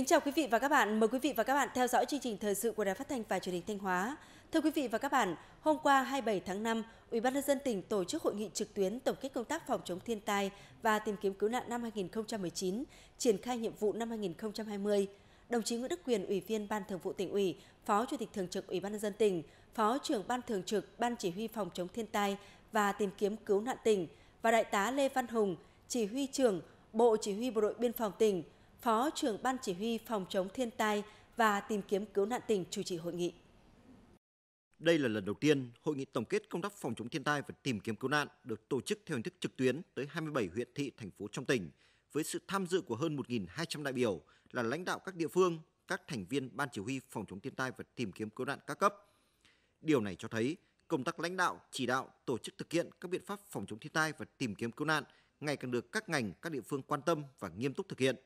Kính chào quý vị và các bạn. Mời quý vị và các bạn theo dõi chương trình thời sự của Đài Phát thanh và Truyền hình Thanh Hóa. Thưa quý vị và các bạn, hôm qua 27 tháng 5, Ủy ban nhân dân tỉnh tổ chức hội nghị trực tuyến tổng kết công tác phòng chống thiên tai và tìm kiếm cứu nạn năm 2019, triển khai nhiệm vụ năm 2020. Đồng chí Nguyễn Đức Quyền, Ủy viên Ban Thường vụ tỉnh ủy, Phó Chủ tịch Thường trực Ủy ban nhân dân tỉnh, Phó trưởng Ban Thường trực Ban Chỉ huy phòng chống thiên tai và tìm kiếm cứu nạn tỉnh và Đại tá Lê Văn Hùng, Chỉ huy trưởng Bộ Chỉ huy Bộ đội Biên phòng tỉnh, Phó trưởng Ban Chỉ huy phòng chống thiên tai và tìm kiếm cứu nạn tỉnh chủ trì hội nghị. Đây là lần đầu tiên hội nghị tổng kết công tác phòng chống thiên tai và tìm kiếm cứu nạn được tổ chức theo hình thức trực tuyến tới 27 huyện thị thành phố trong tỉnh với sự tham dự của hơn 1.200 đại biểu là lãnh đạo các địa phương, các thành viên ban chỉ huy phòng chống thiên tai và tìm kiếm cứu nạn các cấp. Điều này cho thấy công tác lãnh đạo, chỉ đạo, tổ chức thực hiện các biện pháp phòng chống thiên tai và tìm kiếm cứu nạn ngày càng được các ngành, các địa phương quan tâm và nghiêm túc thực hiện.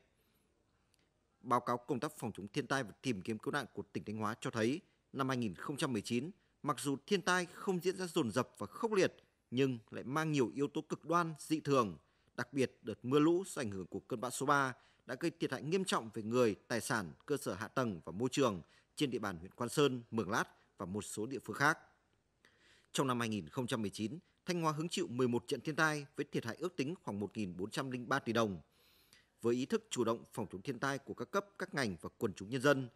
Báo cáo công tác phòng chống thiên tai và tìm kiếm cứu nạn của tỉnh Thanh Hóa cho thấy năm 2019, mặc dù thiên tai không diễn ra dồn dập và khốc liệt, nhưng lại mang nhiều yếu tố cực đoan, dị thường. Đặc biệt, đợt mưa lũ do ảnh hưởng của cơn bão số 3 đã gây thiệt hại nghiêm trọng về người, tài sản, cơ sở hạ tầng và môi trường trên địa bàn huyện Quan Sơn, Mường Lát và một số địa phương khác. Trong năm 2019, Thanh Hóa hứng chịu 11 trận thiên tai với thiệt hại ước tính khoảng 1.403 tỷ đồng. Với ý thức chủ động phòng chống thiên tai của các cấp, các ngành và quần chúng nhân dân,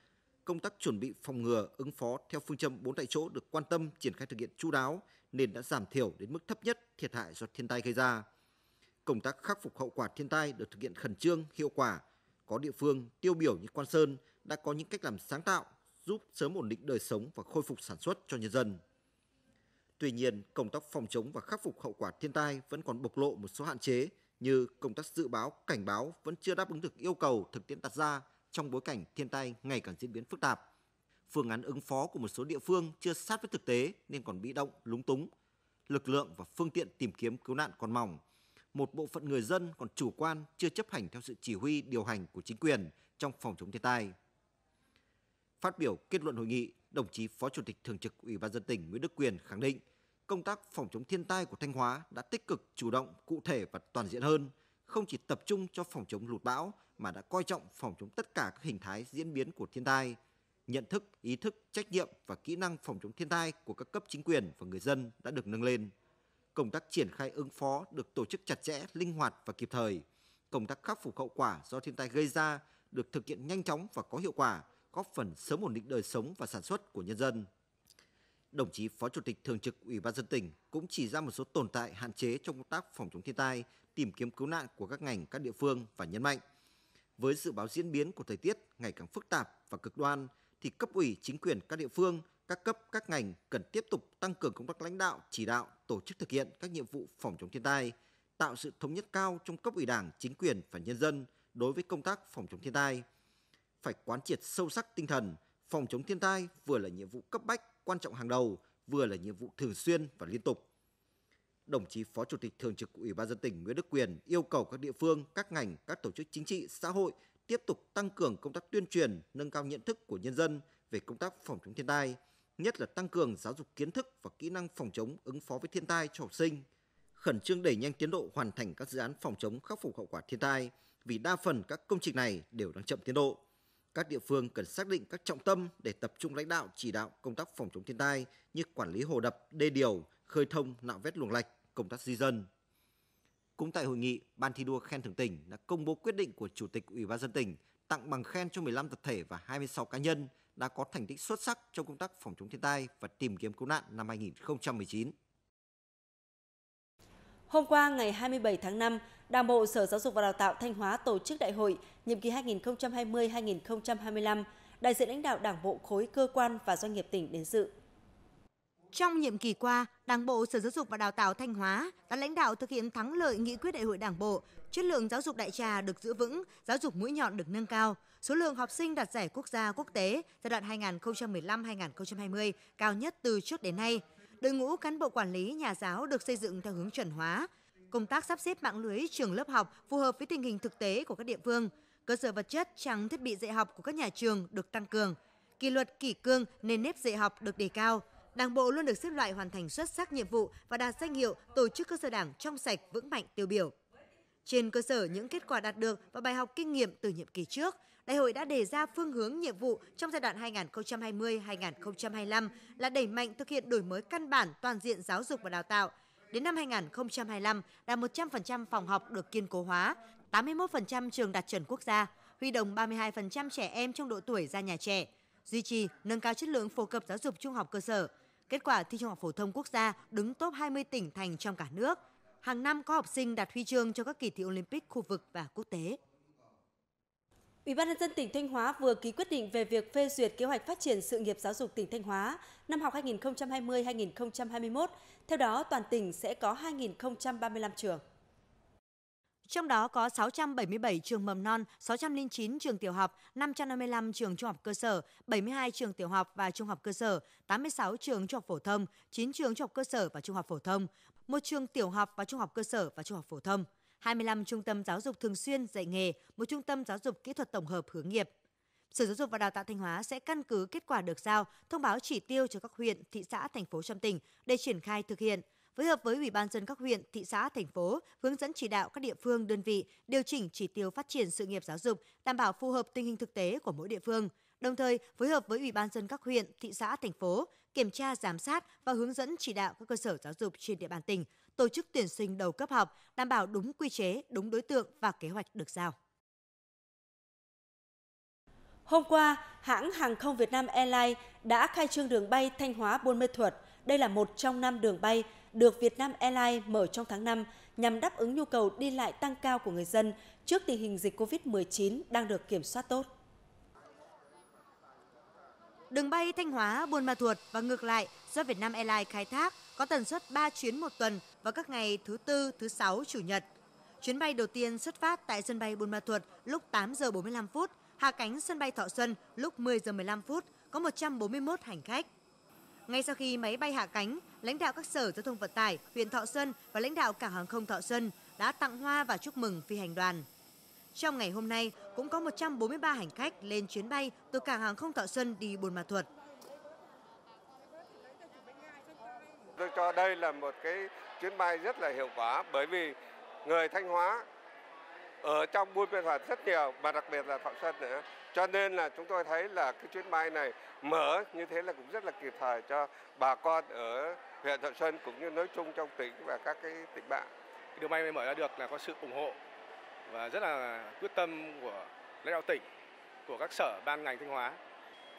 công tác chuẩn bị phòng ngừa, ứng phó theo phương châm bốn tại chỗ được quan tâm triển khai thực hiện chú đáo nên đã giảm thiểu đến mức thấp nhất thiệt hại do thiên tai gây ra. Công tác khắc phục hậu quả thiên tai được thực hiện khẩn trương, hiệu quả. Có địa phương tiêu biểu như Quan Sơn đã có những cách làm sáng tạo giúp sớm ổn định đời sống và khôi phục sản xuất cho nhân dân. Tuy nhiên, công tác phòng chống và khắc phục hậu quả thiên tai vẫn còn bộc lộ một số hạn chế như công tác dự báo, cảnh báo vẫn chưa đáp ứng được yêu cầu thực tiễn đặt ra trong bối cảnh thiên tai ngày càng diễn biến phức tạp. Phương án ứng phó của một số địa phương chưa sát với thực tế nên còn bị động, lúng túng. Lực lượng và phương tiện tìm kiếm cứu nạn còn mỏng. Một bộ phận người dân còn chủ quan, chưa chấp hành theo sự chỉ huy điều hành của chính quyền trong phòng chống thiên tai. Phát biểu kết luận hội nghị, đồng chí Phó Chủ tịch Thường trực Ủy ban dân tỉnh Nguyễn Đức Quyền khẳng định công tác phòng chống thiên tai của Thanh Hóa đã tích cực, chủ động, cụ thể và toàn diện hơn, không chỉ tập trung cho phòng chống lụt bão mà đã coi trọng phòng chống tất cả các hình thái diễn biến của thiên tai. Nhận thức, ý thức, trách nhiệm và kỹ năng phòng chống thiên tai của các cấp chính quyền và người dân đã được nâng lên. Công tác triển khai ứng phó được tổ chức chặt chẽ, linh hoạt và kịp thời. Công tác khắc phục hậu quả do thiên tai gây ra được thực hiện nhanh chóng và có hiệu quả, góp phần sớm ổn định đời sống và sản xuất của nhân dân. Đồng chí Phó Chủ tịch Thường trực Ủy ban dân tỉnh cũng chỉ ra một số tồn tại hạn chế trong công tác phòng chống thiên tai, tìm kiếm cứu nạn của các ngành, các địa phương và nhấn mạnh. Với dự báo diễn biến của thời tiết ngày càng phức tạp và cực đoan, thì cấp ủy chính quyền các địa phương, các cấp, các ngành cần tiếp tục tăng cường công tác lãnh đạo, chỉ đạo, tổ chức thực hiện các nhiệm vụ phòng chống thiên tai, tạo sự thống nhất cao trong cấp ủy đảng, chính quyền và nhân dân đối với công tác phòng chống thiên tai. Phải quán triệt sâu sắc tinh thần phòng chống thiên tai vừa là nhiệm vụ cấp bách quan trọng hàng đầu, vừa là nhiệm vụ thường xuyên và liên tục. Đồng chí Phó Chủ tịch Thường trực Ủy ban dân tỉnh Nguyễn Đức Quyền yêu cầu các địa phương, các ngành, các tổ chức chính trị, xã hội tiếp tục tăng cường công tác tuyên truyền, nâng cao nhận thức của nhân dân về công tác phòng chống thiên tai, nhất là tăng cường giáo dục kiến thức và kỹ năng phòng chống ứng phó với thiên tai cho học sinh, khẩn trương đẩy nhanh tiến độ hoàn thành các dự án phòng chống khắc phục hậu quả thiên tai vì đa phần các công trình này đều đang chậm tiến độ các địa phương cần xác định các trọng tâm để tập trung lãnh đạo chỉ đạo công tác phòng chống thiên tai như quản lý hồ đập, đê điều, khơi thông, nạo vét luồng lạch, công tác di dân. Cũng tại hội nghị, Ban thi đua khen thưởng tỉnh đã công bố quyết định của Chủ tịch Ủy ban dân tỉnh tặng bằng khen cho 15 tập thể và 26 cá nhân đã có thành tích xuất sắc trong công tác phòng chống thiên tai và tìm kiếm cứu nạn năm 2019. Hôm qua ngày 27 tháng 5, Đảng bộ Sở Giáo dục và Đào tạo Thanh Hóa tổ chức đại hội nhiệm kỳ 2020-2025, đại diện lãnh đạo Đảng bộ khối cơ quan và doanh nghiệp tỉnh đến dự. Trong nhiệm kỳ qua, Đảng bộ Sở Giáo dục và Đào tạo Thanh Hóa đã lãnh đạo thực hiện thắng lợi nghị quyết đại hội Đảng bộ, chất lượng giáo dục đại trà được giữ vững, giáo dục mũi nhọn được nâng cao, số lượng học sinh đạt giải quốc gia quốc tế giai đoạn 2015-2020 cao nhất từ trước đến nay. Đội ngũ cán bộ quản lý nhà giáo được xây dựng theo hướng chuẩn hóa, công tác sắp xếp mạng lưới trường lớp học phù hợp với tình hình thực tế của các địa phương, cơ sở vật chất, trang thiết bị dạy học của các nhà trường được tăng cường, kỷ luật kỷ cương nền nếp dạy học được đề cao. Đảng bộ luôn được xếp loại hoàn thành xuất sắc nhiệm vụ và đạt danh hiệu tổ chức cơ sở đảng trong sạch vững mạnh tiêu biểu. Trên cơ sở những kết quả đạt được và bài học kinh nghiệm từ nhiệm kỳ trước, Đại hội đã đề ra phương hướng nhiệm vụ trong giai đoạn 2020-2025 là đẩy mạnh thực hiện đổi mới căn bản toàn diện giáo dục và đào tạo. Đến năm 2025, đạt 100% phòng học được kiên cố hóa, 81% trường đạt chuẩn quốc gia, huy động 32% trẻ em trong độ tuổi ra nhà trẻ, duy trì, nâng cao chất lượng phổ cập giáo dục trung học cơ sở. Kết quả thi Trung học phổ thông quốc gia đứng top 20 tỉnh thành trong cả nước. Hàng năm có học sinh đạt huy chương cho các kỳ thi Olympic khu vực và quốc tế. Ủy ban nhân dân tỉnh Thanh Hóa vừa ký quyết định về việc phê duyệt kế hoạch phát triển sự nghiệp giáo dục tỉnh Thanh Hóa năm học 2020-2021. Theo đó, toàn tỉnh sẽ có 2.035 trường. Trong đó có 677 trường mầm non, 609 trường tiểu học, 555 trường trung học cơ sở, 72 trường tiểu học và trung học cơ sở, 86 trường trung học phổ thông, 9 trường trung học cơ sở và trung học phổ thông, một trường tiểu học và trung học cơ sở và trung học phổ thông, 25 trung tâm giáo dục thường xuyên dạy nghề, một trung tâm giáo dục kỹ thuật tổng hợp hướng nghiệp. Sở Giáo dục và Đào tạo Thanh Hóa sẽ căn cứ kết quả được giao, thông báo chỉ tiêu cho các huyện, thị xã, thành phố trong tỉnh để triển khai thực hiện – phối hợp với Ủy ban dân các huyện, thị xã, thành phố hướng dẫn chỉ đạo các địa phương, đơn vị điều chỉnh chỉ tiêu phát triển sự nghiệp giáo dục, đảm bảo phù hợp tình hình thực tế của mỗi địa phương. Đồng thời, phối hợp với Ủy ban dân các huyện, thị xã, thành phố kiểm tra, giám sát và hướng dẫn chỉ đạo các cơ sở giáo dục trên địa bàn tỉnh tổ chức tuyển sinh đầu cấp học, đảm bảo đúng quy chế, đúng đối tượng và kế hoạch được giao. Hôm qua, hãng hàng không Việt Nam Airlines đã khai trương đường bay Thanh Hóa Buôn Mê Thuột. Đây là một trong năm đường bay được Việt Nam Airlines mở trong tháng 5 nhằm đáp ứng nhu cầu đi lại tăng cao của người dân trước tình hình dịch COVID-19 đang được kiểm soát tốt. Đường bay Thanh Hóa, Buôn Ma Thuột và ngược lại do Việt Nam Airlines khai thác có tần suất 3 chuyến một tuần vào các ngày thứ Tư, thứ Sáu, Chủ nhật. Chuyến bay đầu tiên xuất phát tại sân bay Buôn Ma Thuột lúc 8 giờ 45 phút, hạ cánh sân bay Thọ Xuân lúc 10 giờ 15 phút, có 141 hành khách. Ngay sau khi máy bay hạ cánh, lãnh đạo các sở giao thông vận tải, huyện Thọ Xuân và lãnh đạo cảng hàng không Thọ Xuân đã tặng hoa và chúc mừng phi hành đoàn. Trong ngày hôm nay, cũng có 143 hành khách lên chuyến bay từ cảng hàng không Thọ Xuân đi Buôn Ma Thuột. Tôi cho đây là một cái chuyến bay rất là hiệu quả bởi vì người Thanh Hóa ở trong Buôn Ma Thuật rất nhiều và đặc biệt là Thọ Xuân nữa. Cho nên là chúng tôi thấy là cái chuyến bay này mở như thế là cũng rất là kịp thời cho bà con ở huyện Thọ Xuân cũng như nói chung trong tỉnh và các cái tỉnh bạn. Cái Đường bay mở ra được là có sự ủng hộ và rất là quyết tâm của lãnh đạo tỉnh, của các sở ban ngành Thanh Hóa.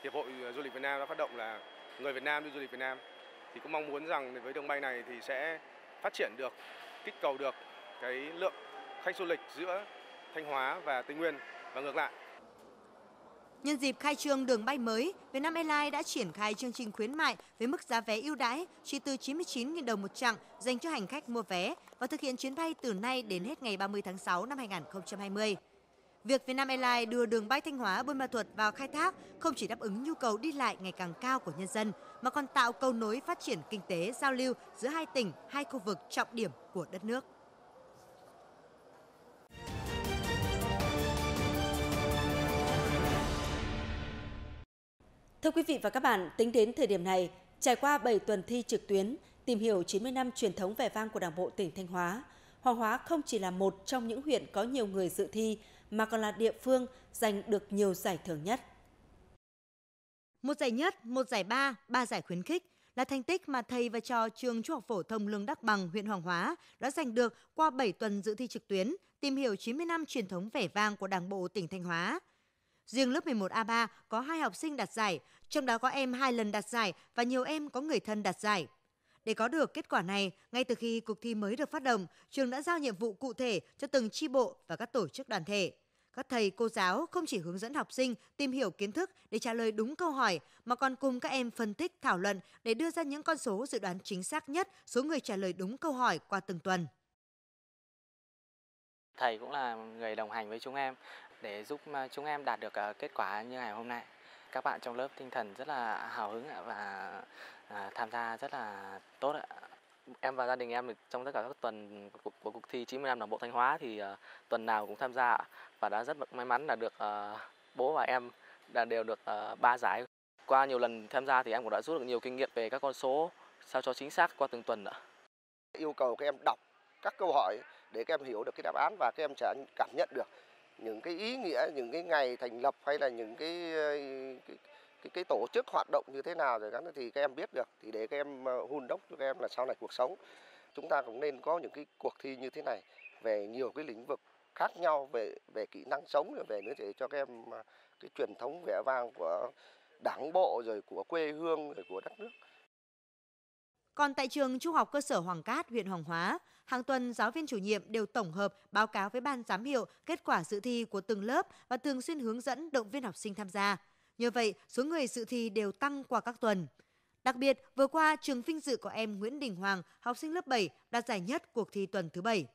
Hiệp hội Du lịch Việt Nam đã phát động là người Việt Nam đi du lịch Việt Nam thì cũng mong muốn rằng với đường bay này thì sẽ phát triển được, kích cầu được cái lượng khách du lịch giữa Thanh Hóa và Tây Nguyên và ngược lại. Nhân dịp khai trương đường bay mới, Vietnam Airlines đã triển khai chương trình khuyến mại với mức giá vé ưu đãi chỉ từ 99.000 đồng một chặng dành cho hành khách mua vé và thực hiện chuyến bay từ nay đến hết ngày 30 tháng 6 năm 2020. Việc Vietnam Airlines đưa đường bay Thanh Hóa Buôn Ma Thuột vào khai thác không chỉ đáp ứng nhu cầu đi lại ngày càng cao của nhân dân mà còn tạo cầu nối phát triển kinh tế giao lưu giữa hai tỉnh, hai khu vực trọng điểm của đất nước. Thưa quý vị và các bạn, tính đến thời điểm này, trải qua 7 tuần thi trực tuyến, tìm hiểu 90 năm truyền thống vẻ vang của Đảng bộ tỉnh Thanh Hóa, Hoàng Hóa không chỉ là một trong những huyện có nhiều người dự thi, mà còn là địa phương giành được nhiều giải thưởng nhất. Một giải nhất, một giải ba, ba giải khuyến khích là thành tích mà thầy và trò trường Trung học phổ thông Lương Đắc Bằng, huyện Hoàng Hóa đã giành được qua 7 tuần dự thi trực tuyến, tìm hiểu 90 năm truyền thống vẻ vang của Đảng bộ tỉnh Thanh Hóa. Riêng lớp 11A3 có hai học sinh đạt giải, trong đó có em hai lần đạt giải và nhiều em có người thân đạt giải. Để có được kết quả này, ngay từ khi cuộc thi mới được phát động, trường đã giao nhiệm vụ cụ thể cho từng chi bộ và các tổ chức đoàn thể. Các thầy, cô giáo không chỉ hướng dẫn học sinh tìm hiểu kiến thức để trả lời đúng câu hỏi, mà còn cùng các em phân tích, thảo luận để đưa ra những con số dự đoán chính xác nhất số người trả lời đúng câu hỏi qua từng tuần. Thầy cũng là người đồng hành với chúng em để giúp à, chúng em đạt được à, kết quả như ngày hôm nay. Các bạn trong lớp tinh thần rất là hào hứng và à, tham gia rất là tốt ạ. Em và gia đình em trong tất cả các tuần của, của cuộc thi 90 năm đảng bộ Thanh Hóa thì uh, tuần nào cũng tham gia và đã rất may mắn là được uh, bố và em đã đều được uh, ba giải. Qua nhiều lần tham gia thì em cũng đã rút được nhiều kinh nghiệm về các con số sao cho chính xác qua từng tuần ạ. Yêu cầu các em đọc các câu hỏi để các em hiểu được cái đáp án và các em sẽ cảm nhận được những cái ý nghĩa những cái ngày thành lập hay là những cái cái, cái, cái tổ chức hoạt động như thế nào rồi đó thì các em biết được thì để các em ờ, hun đốc cho các em là sau này cuộc sống chúng ta cũng nên có những cái cuộc thi như thế này về nhiều cái lĩnh vực khác nhau về về kỹ năng sống rồi về nữa để cho các em ờ, cái truyền thống vẻ vang của đảng bộ rồi của quê hương rồi của đất nước. Còn tại trường Trung học cơ sở Hoàng Cát, huyện Hoàng Hóa, hàng tuần giáo viên chủ nhiệm đều tổng hợp báo cáo với ban giám hiệu kết quả dự thi của từng lớp và thường xuyên hướng dẫn động viên học sinh tham gia. Như vậy, số người dự thi đều tăng qua các tuần. Đặc biệt, vừa qua trường vinh dự của em Nguyễn Đình Hoàng, học sinh lớp 7, đạt giải nhất cuộc thi tuần thứ 7.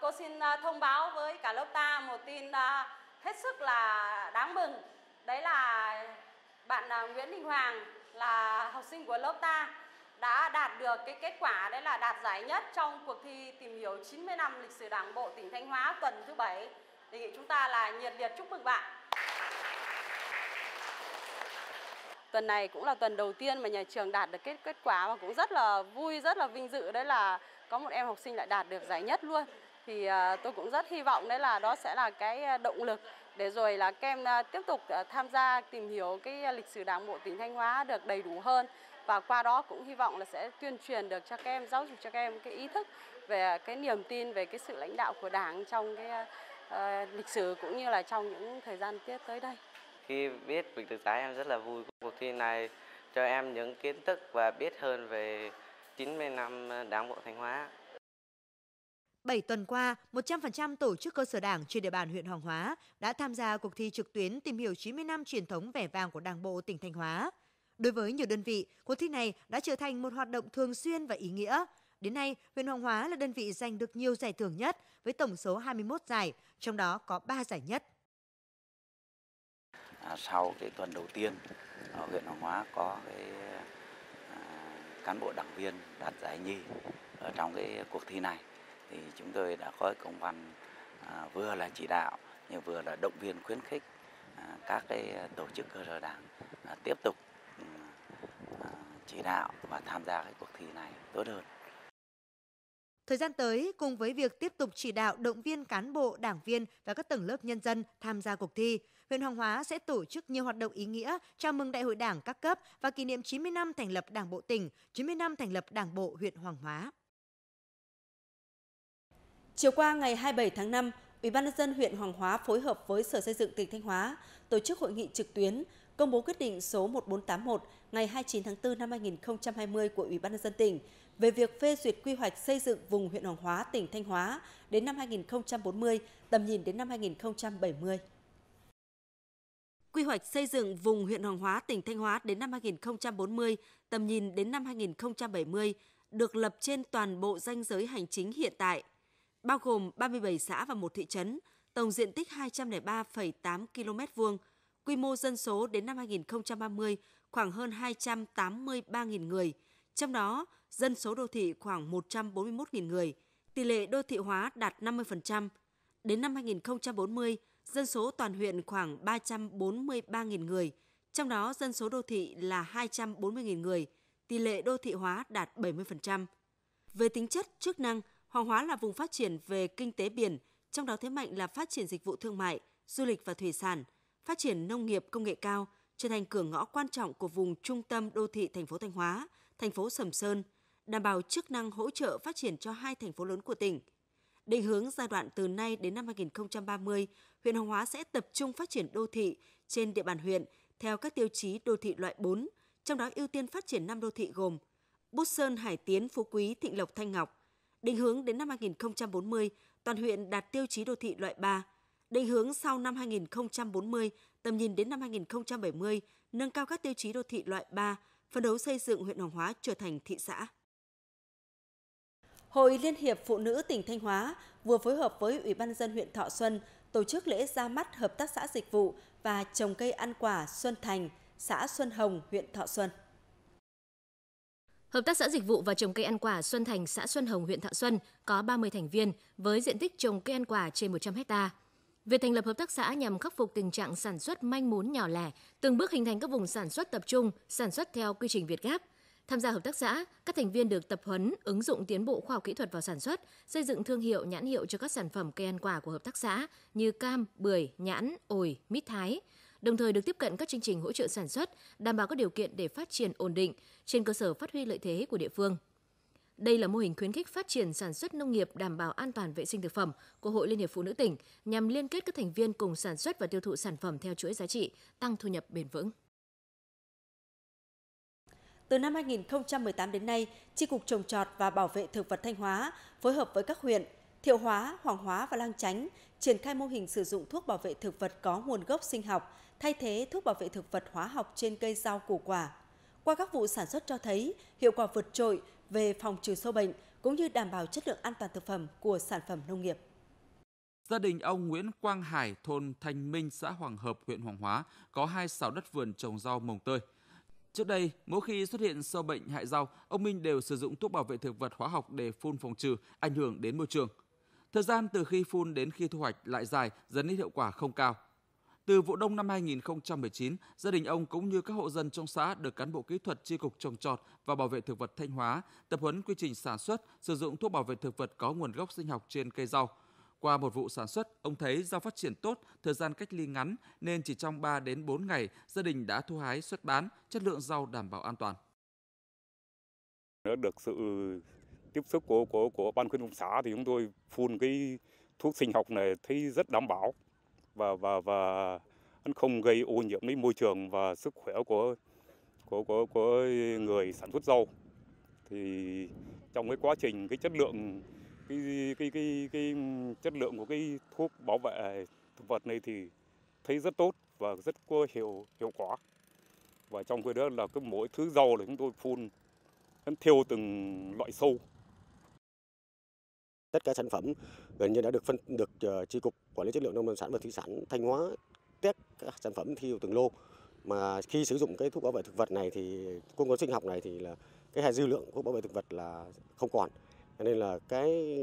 Cô xin à, thông báo với cả lớp ta một tin à, hết sức là đáng mừng. Đấy là bạn à, Nguyễn Đình Hoàng là học sinh của lớp ta đã đạt được cái kết quả đấy là đạt giải nhất trong cuộc thi tìm hiểu 90 năm lịch sử Đảng bộ tỉnh Thanh Hóa tuần thứ 7. Đề nghị chúng ta là nhiệt liệt chúc mừng bạn. Tuần này cũng là tuần đầu tiên mà nhà trường đạt được kết kết quả và cũng rất là vui, rất là vinh dự đấy là có một em học sinh lại đạt được giải nhất luôn. Thì ờ, tôi cũng rất hy vọng đấy là đó sẽ là cái ờ, động lực để rồi là các em ờ, tiếp tục tham gia tìm hiểu cái lịch sử Đảng bộ tỉnh Thanh Hóa được đầy đủ hơn và qua đó cũng hy vọng là sẽ tuyên truyền được cho các em giáo dục cho các em cái ý thức về cái niềm tin về cái sự lãnh đạo của Đảng trong cái uh, lịch sử cũng như là trong những thời gian tiếp tới đây. Khi biết bình thực giá em rất là vui. Cuộc thi này cho em những kiến thức và biết hơn về 90 năm ờ, Đảng bộ Thanh Hóa. 7 tuần qua, 100% tổ chức cơ sở đảng trên địa bàn huyện Hoàng Hóa đã tham gia cuộc thi trực tuyến tìm hiểu 90 năm truyền thống vẻ vang của Đảng bộ tỉnh Thanh Hóa. Đối với nhiều đơn vị, cuộc thi này đã trở thành một hoạt động thường xuyên và ý nghĩa. Đến nay, huyện Hoàng Hóa là đơn vị giành được nhiều giải thưởng nhất với tổng số 21 giải, trong đó có 3 giải nhất. À, sau cái tuần đầu tiên, ở huyện Hoàng Hóa có cái à, cán bộ đảng viên đạt giải nhì ở trong cái cuộc thi này thì chúng tôi đã có công văn à, vừa là chỉ đạo nhưng vừa là động viên khuyến khích à, các cái tổ chức cơ sở đảng à, tiếp tục ừ, à, chỉ đạo và tham gia cái cuộc thi này tốt hơn. Thời gian tới, cùng với việc tiếp tục chỉ đạo động viên cán bộ, đảng viên và các tầng lớp nhân dân tham gia cuộc thi, huyện Hoàng Hóa sẽ tổ chức nhiều hoạt động ý nghĩa chào mừng Đại hội Đảng các cấp và kỷ niệm 90 năm thành lập Đảng bộ tỉnh, 90 năm thành lập Đảng bộ huyện Hoàng Hóa. Chiều qua ngày 27 tháng 5, Ủy ban nhân dân huyện Hoàng Hóa phối hợp với Sở Xây dựng tỉnh Thanh Hóa tổ chức hội nghị trực tuyến công bố quyết định số 1481 ngày 29 tháng 4 năm 2020 của Ủy ban nhân dân tỉnh về việc phê duyệt quy hoạch xây dựng vùng huyện Hoàng Hóa, tỉnh Thanh Hóa đến năm 2040, tầm nhìn đến năm 2070. Quy hoạch xây dựng vùng huyện Hoàng Hóa, tỉnh Thanh Hóa đến năm 2040, tầm nhìn đến năm 2070 được lập trên toàn bộ danh giới hành chính hiện tại, bao gồm 37 xã và một thị trấn, tổng diện tích 203,8 km vuông, quy mô dân số đến năm 2030 khoảng hơn 283.000 người, trong đó dân số đô thị khoảng 141.000 người, tỷ lệ đô thị hóa đạt 50%. Đến năm 2040, dân số toàn huyện khoảng 343.000 người, trong đó dân số đô thị là 240.000 người, tỷ lệ đô thị hóa đạt 70%. Về tính chất, chức năng, Hoàng Hóa là vùng phát triển về kinh tế biển, trong đó thế mạnh là phát triển dịch vụ thương mại, du lịch và thủy sản, phát triển nông nghiệp công nghệ cao, trở thành cửa ngõ quan trọng của vùng trung tâm đô thị thành phố Thanh Hóa, thành phố Sầm Sơn, đảm bảo chức năng hỗ trợ phát triển cho hai thành phố lớn của tỉnh. Định hướng giai đoạn từ nay đến năm 2030, huyện Hoàng Hóa sẽ tập trung phát triển đô thị trên địa bàn huyện theo các tiêu chí đô thị loại 4, trong đó ưu tiên phát triển năm đô thị gồm Bút Sơn, Hải Tiến, Phú Quý, Thịnh Lộc, Thanh Ngọc. Định hướng đến năm 2040, toàn huyện đạt tiêu chí đô thị loại 3. Định hướng sau năm 2040, tầm nhìn đến năm 2070, nâng cao các tiêu chí đô thị loại 3, phấn đấu xây dựng huyện Hoàng Hóa trở thành thị xã. Hội Liên hiệp Phụ nữ tỉnh Thanh Hóa vừa phối hợp với Ủy ban dân huyện Thọ Xuân tổ chức lễ ra mắt Hợp tác xã Dịch vụ và trồng cây ăn quả Xuân Thành, xã Xuân Hồng, huyện Thọ Xuân. Hợp tác xã dịch vụ và trồng cây ăn quả Xuân Thành, xã Xuân Hồng, huyện Thọ Xuân có 30 thành viên với diện tích trồng cây ăn quả trên 100 ha. Việc thành lập hợp tác xã nhằm khắc phục tình trạng sản xuất manh mún nhỏ lẻ, từng bước hình thành các vùng sản xuất tập trung, sản xuất theo quy trình Việt Gáp. Tham gia hợp tác xã, các thành viên được tập huấn ứng dụng tiến bộ khoa học kỹ thuật vào sản xuất, xây dựng thương hiệu, nhãn hiệu cho các sản phẩm cây ăn quả của hợp tác xã như cam, bưởi, nhãn, ổi, mít thái. Đồng thời được tiếp cận các chương trình hỗ trợ sản xuất, đảm bảo các điều kiện để phát triển ổn định trên cơ sở phát huy lợi thế của địa phương. Đây là mô hình khuyến khích phát triển sản xuất nông nghiệp đảm bảo an toàn vệ sinh thực phẩm của Hội Liên hiệp Phụ nữ tỉnh nhằm liên kết các thành viên cùng sản xuất và tiêu thụ sản phẩm theo chuỗi giá trị, tăng thu nhập bền vững. Từ năm 2018 đến nay, Chi cục Trồng trọt và Bảo vệ thực vật Thanh Hóa phối hợp với các huyện Thiệu Hóa, Hoàng Hóa và Lang Chánh triển khai mô hình sử dụng thuốc bảo vệ thực vật có nguồn gốc sinh học thay thế thuốc bảo vệ thực vật hóa học trên cây rau củ quả. Qua các vụ sản xuất cho thấy hiệu quả vượt trội về phòng trừ sâu bệnh cũng như đảm bảo chất lượng an toàn thực phẩm của sản phẩm nông nghiệp. Gia đình ông Nguyễn Quang Hải, thôn Thanh Minh, xã Hoàng Hợp, huyện Hoàng Hóa có hai sào đất vườn trồng rau mồng tơi. Trước đây, mỗi khi xuất hiện sâu bệnh hại rau, ông Minh đều sử dụng thuốc bảo vệ thực vật hóa học để phun phòng trừ, ảnh hưởng đến môi trường. Thời gian từ khi phun đến khi thu hoạch lại dài, dẫn đến hiệu quả không cao. Từ vụ đông năm 2019, gia đình ông cũng như các hộ dân trong xã được cán bộ kỹ thuật tri cục trồng trọt và bảo vệ thực vật Thanh Hóa tập huấn quy trình sản xuất, sử dụng thuốc bảo vệ thực vật có nguồn gốc sinh học trên cây rau. Qua một vụ sản xuất, ông thấy rau phát triển tốt, thời gian cách ly ngắn nên chỉ trong 3 đến 4 ngày, gia đình đã thu hái xuất bán, chất lượng rau đảm bảo an toàn. Đã được sự tiếp xúc của của của ban khuyến nông xã thì chúng tôi phun cái thuốc sinh học này thấy rất đảm bảo và và và nó không gây ô nhiễm đến môi trường và sức khỏe của của của của người sản xuất rau. Thì trong cái quá trình, cái chất lượng, cái cái cái cái chất lượng của cái thuốc bảo vệ thực vật này thì thấy rất tốt và rất có hiệu hiệu quả. Và trong cái đó là cái mỗi thứ rau là chúng tôi phun theo từng loại sâu tất cả sản phẩm gần như đã được phân được ờ, uh, chi cục quản lý chất lượng nông sản và thủy sản Thanh Hóa test các sản phẩm theo từng lô mà khi sử dụng cái thuốc bảo vệ thực vật này thì cung có sinh học này thì là cái hai dư lượng thuốc bảo vệ thực vật là không còn nên là cái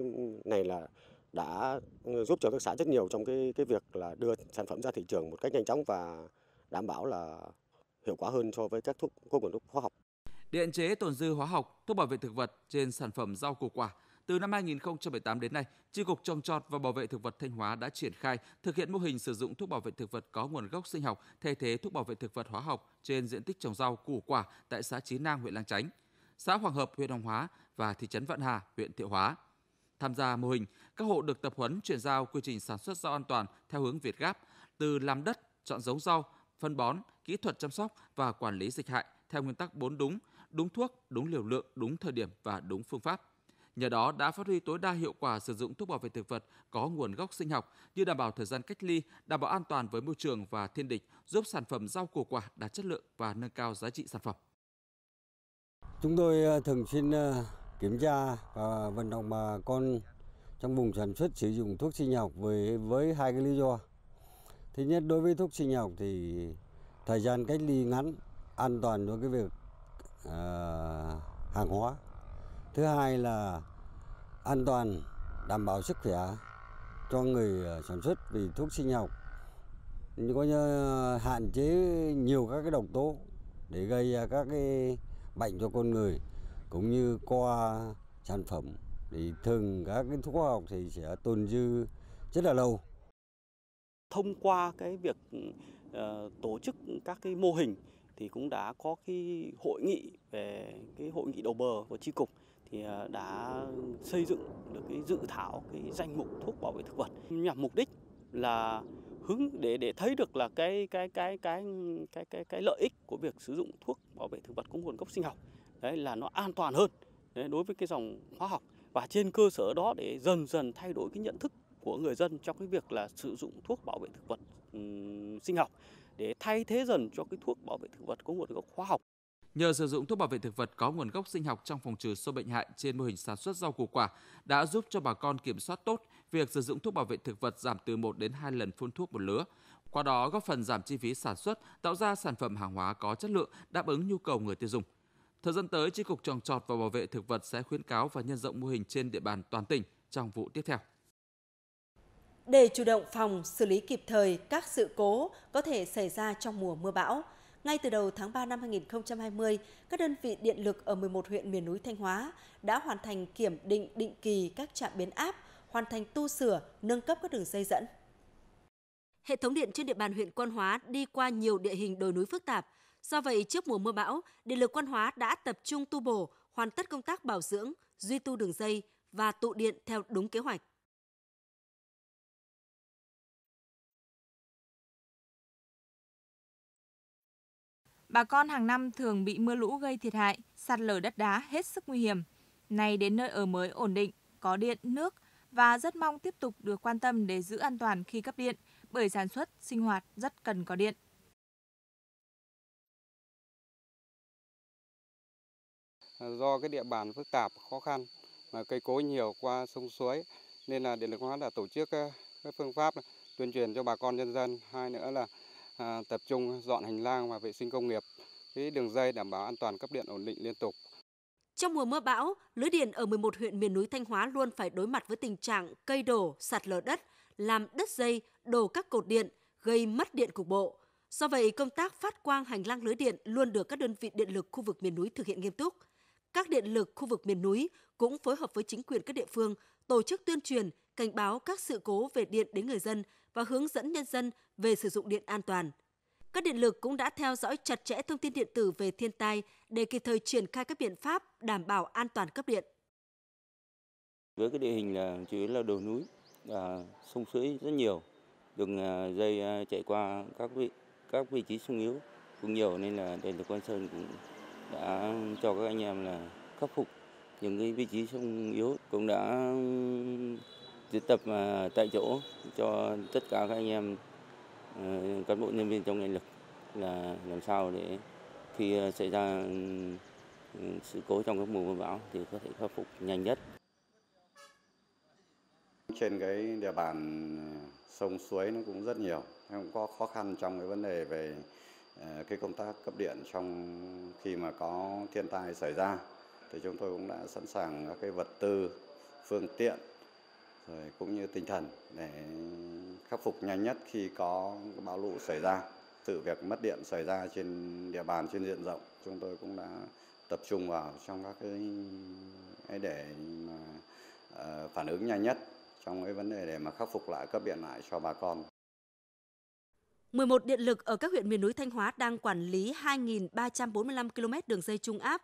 này là đã giúp cho các xã rất nhiều trong cái cái việc là đưa sản phẩm ra thị trường một cách nhanh chóng và đảm bảo là hiệu quả hơn so với các thuốc có nguồn gốc hóa học. Điện chế tồn dư hóa học, thuốc bảo vệ thực vật trên sản phẩm rau củ quả từ năm 2018 đến nay, Chi cục trồng trọt và bảo vệ thực vật Thanh Hóa đã triển khai thực hiện mô hình sử dụng thuốc bảo vệ thực vật có nguồn gốc sinh học thay thế thuốc bảo vệ thực vật hóa học trên diện tích trồng rau củ quả tại xã Chí Nang, huyện Lang Chánh, xã Hoàng Hợp, huyện Hoàng Hóa và thị trấn vạn Hà, huyện Thiệu Hóa. Tham gia mô hình, các hộ được tập huấn chuyển giao quy trình sản xuất rau an toàn theo hướng Việt Gáp, từ làm đất, chọn giống rau, phân bón, kỹ thuật chăm sóc và quản lý dịch hại theo nguyên tắc 4 đúng, đúng thuốc, đúng liều lượng, đúng thời điểm và đúng phương pháp. Nhờ đó đã phát huy tối đa hiệu quả sử dụng thuốc bảo vệ thực vật có nguồn gốc sinh học như đảm bảo thời gian cách ly, đảm bảo an toàn với môi trường và thiên địch, giúp sản phẩm rau củ quả đạt chất lượng và nâng cao giá trị sản phẩm. Chúng tôi ờ, thường xuyên ờ, kiểm tra và vận động bà con trong vùng sản xuất sử dụng thuốc sinh học với với hai cái lý do. Thứ nhất đối với thuốc sinh học thì thời gian cách ly ngắn, an toàn cho cái việc à, hàng hóa thứ hai là an toàn đảm bảo sức khỏe cho người ờ, sản xuất vì thuốc sinh học có như hạn chế nhiều các cái độc tố để gây ra các cái bệnh cho con người cũng như qua sản phẩm thì thường các cái thuốc hóa học thì sẽ tồn dư rất là lâu. Thông qua cái việc uh, tổ chức các cái mô hình thì cũng đã có cái hội nghị về cái hội nghị đầu bờ của chi cục thì ờ, đã xây dựng được cái dự thảo cái danh mục thuốc bảo vệ thực vật nhằm mục đích là hướng để để thấy được là cái cái cái cái cái cái cái lợi ích của việc sử dụng thuốc bảo vệ thực vật có nguồn gốc sinh học. Đấy là nó an toàn hơn đấy, đối với cái dòng hóa học. Và trên cơ sở đó để dần dần thay đổi cái nhận thức của người dân trong cái việc là sử dụng thuốc bảo vệ thực vật um, sinh học để thay thế dần cho cái thuốc bảo vệ thực vật có nguồn gốc hóa học. Nhờ sử dụng thuốc bảo vệ thực vật có nguồn gốc sinh học trong phòng trừ sâu bệnh hại trên mô hình sản xuất rau củ quả đã giúp cho bà con kiểm soát tốt việc sử dụng thuốc bảo vệ thực vật giảm từ 1 đến 2 lần phun thuốc một lứa. Qua đó góp phần giảm chi phí sản xuất, tạo ra sản phẩm hàng hóa có chất lượng đáp ứng nhu cầu người tiêu dùng. Thời gian tới, Chi cục trồng trọt và bảo vệ thực vật sẽ khuyến cáo và nhân rộng mô hình trên địa bàn toàn tỉnh trong vụ tiếp theo. Để chủ động phòng, xử lý kịp thời các sự cố có thể xảy ra trong mùa mưa bão, ngay từ đầu tháng 3 năm 2020, các đơn vị điện lực ở 11 huyện miền núi Thanh Hóa đã hoàn thành kiểm định định kỳ các trạm biến áp, hoàn thành tu sửa, nâng cấp các đường dây dẫn. Hệ thống điện trên địa bàn huyện Quan Hóa đi qua nhiều địa hình đồi núi phức tạp. Do vậy, trước mùa mưa bão, Điện lực Quan Hóa đã tập trung tu bổ, hoàn tất công tác bảo dưỡng, duy tu đường dây và tụ điện theo đúng kế hoạch. Bà con hàng năm thường bị mưa lũ gây thiệt hại, sạt lở đất đá hết sức nguy hiểm. Nay đến nơi ở mới ổn định, có điện, nước và rất mong tiếp tục được quan tâm để giữ an toàn khi cấp điện, bởi sản xuất, sinh hoạt rất cần có điện. Do cái địa bàn phức tạp, khó khăn, mà cây cối nhiều qua sông suối, nên là Điện lực Hóa đã tổ chức ờ, các phương pháp tuyên truyền cho bà con nhân dân. Hai nữa là À, tập trung dọn hành lang và vệ sinh công nghiệp, cái đường dây đảm bảo an toàn cấp điện ổn định liên tục. Trong mùa mưa bão, lưới điện ở 11 huyện miền núi Thanh Hóa luôn phải đối mặt với tình trạng cây đổ, sạt lở đất, làm đứt dây, đổ các cột điện, gây mất điện cục bộ. Do vậy, công tác phát quang hành lang lưới điện luôn được các đơn vị điện lực khu vực miền núi thực hiện nghiêm túc. Các điện lực khu vực miền núi cũng phối hợp với chính quyền các địa phương tổ chức tuyên truyền, cảnh báo các sự cố về điện đến người dân và hướng dẫn nhân dân về sử dụng điện an toàn. Các điện lực cũng đã theo dõi chặt chẽ thông tin điện tử về thiên tai để kịp thời triển khai các biện pháp đảm bảo an toàn cấp điện. Với cái địa hình là chủ yếu là đồi núi, à, sông suối rất nhiều, đường à, dây à, chạy qua các vị các vị trí sung yếu cũng nhiều nên là điện lực Quan Sơn cũng đã cho các anh em là khắc phục những cái vị trí sung yếu cũng đã diễn tập à, tại chỗ cho tất cả các anh em à, cán bộ nhân viên trong ngành lực là làm sao để khi à, xảy ra ừ, sự cố trong các mùa mưa bão thì có thể khắc phục nhanh nhất. Trên cái địa bàn sông suối nó cũng rất nhiều, cũng có khó khăn trong cái vấn đề về cái công tác cấp điện trong khi mà có thiên tai xảy ra thì chúng tôi cũng đã sẵn sàng các cái vật tư, phương tiện rồi cũng như tinh thần để khắc phục nhanh nhất khi có bão lũ xảy ra. Sự việc mất điện xảy ra trên địa bàn trên diện rộng, chúng tôi cũng đã tập trung vào trong các cái để mà uh, phản ứng nhanh nhất trong cái vấn đề để mà khắc phục lại cấp điện lại cho bà con. 11 điện lực ở các huyện miền núi Thanh Hóa đang quản lý 2.345 km đường dây trung áp,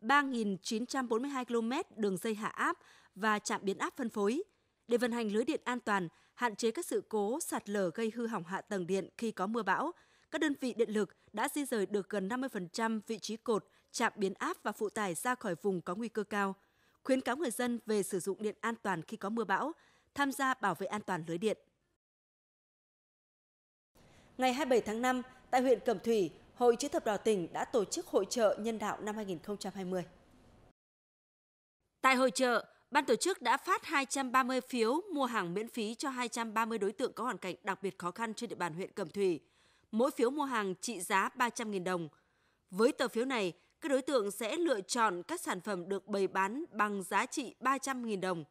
3.942 km đường dây hạ áp và trạm biến áp phân phối. Để vận hành lưới điện an toàn, hạn chế các sự cố sạt lở gây hư hỏng hạ tầng điện khi có mưa bão, các đơn vị điện lực đã di rời được gần 50% vị trí cột, trạm biến áp và phụ tải ra khỏi vùng có nguy cơ cao. Khuyến cáo người dân về sử dụng điện an toàn khi có mưa bão, tham gia bảo vệ an toàn lưới điện. Ngày 27 tháng 5, tại huyện Cẩm Thủy, Hội Chữ thập đỏ tỉnh đã tổ chức hội trợ nhân đạo năm 2020. Tại hội trợ, ban tổ chức đã phát 230 phiếu mua hàng miễn phí cho 230 đối tượng có hoàn cảnh đặc biệt khó khăn trên địa bàn huyện Cẩm Thủy. Mỗi phiếu mua hàng trị giá 300.000 đồng. Với tờ phiếu này, các đối tượng sẽ lựa chọn các sản phẩm được bày bán bằng giá trị 300.000 đồng.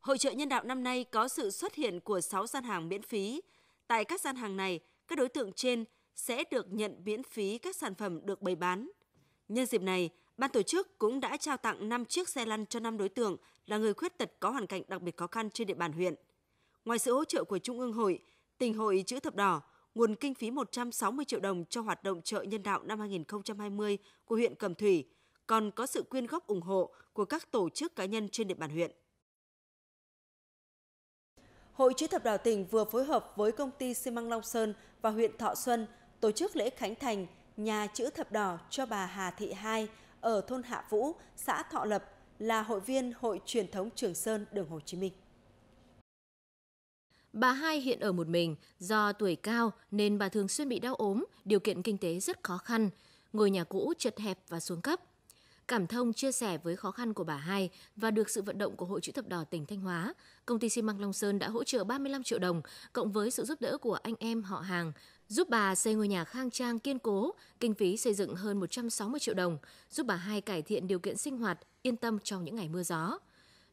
Hội trợ nhân đạo năm nay có sự xuất hiện của 6 gian hàng miễn phí. Tại các gian hàng này, các đối tượng trên sẽ được nhận miễn phí các sản phẩm được bày bán. Nhân dịp này, ban tổ chức cũng đã trao tặng 5 chiếc xe lăn cho 5 đối tượng là người khuyết tật có hoàn cảnh đặc biệt khó khăn trên địa bàn huyện. Ngoài sự hỗ trợ của Trung ương hội, tỉnh hội chữ thập đỏ, nguồn kinh phí 160 triệu đồng cho hoạt động chợ nhân đạo năm 2020 của huyện Cẩm Thủy, còn có sự quyên góp ủng hộ của các tổ chức cá nhân trên địa bàn huyện. Hội chữ thập đỏ tỉnh vừa phối hợp với công ty xi măng Long Sơn và huyện Thọ Xuân tổ chức lễ khánh thành nhà chữ thập đỏ cho bà Hà Thị Hai ở thôn Hạ Vũ, xã Thọ Lập là hội viên Hội truyền thống Trường Sơn, đường Hồ Chí Minh. Bà Hai hiện ở một mình, do tuổi cao nên bà thường xuyên bị đau ốm, điều kiện kinh tế rất khó khăn. Ngôi nhà cũ chật hẹp và xuống cấp. Cảm thông chia sẻ với khó khăn của bà Hai và được sự vận động của Hội chữ thập đỏ tỉnh Thanh Hóa, công ty xi măng Long Sơn đã hỗ trợ 35 triệu đồng cộng với sự giúp đỡ của anh em họ hàng giúp bà xây ngôi nhà khang trang kiên cố, kinh phí xây dựng hơn 160 triệu đồng, giúp bà Hai cải thiện điều kiện sinh hoạt, yên tâm trong những ngày mưa gió.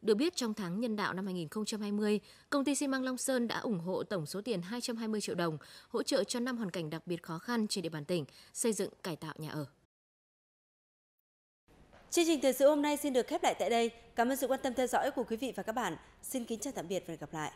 Được biết trong tháng nhân đạo năm 2020, công ty xi măng Long Sơn đã ủng hộ tổng số tiền 220 triệu đồng hỗ trợ cho năm hoàn cảnh đặc biệt khó khăn trên địa bàn tỉnh xây dựng cải tạo nhà ở. Chương trình thời sự hôm nay xin được khép lại tại đây. Cảm ơn sự quan tâm theo dõi của quý vị và các bạn. Xin kính chào tạm biệt và hẹn gặp lại.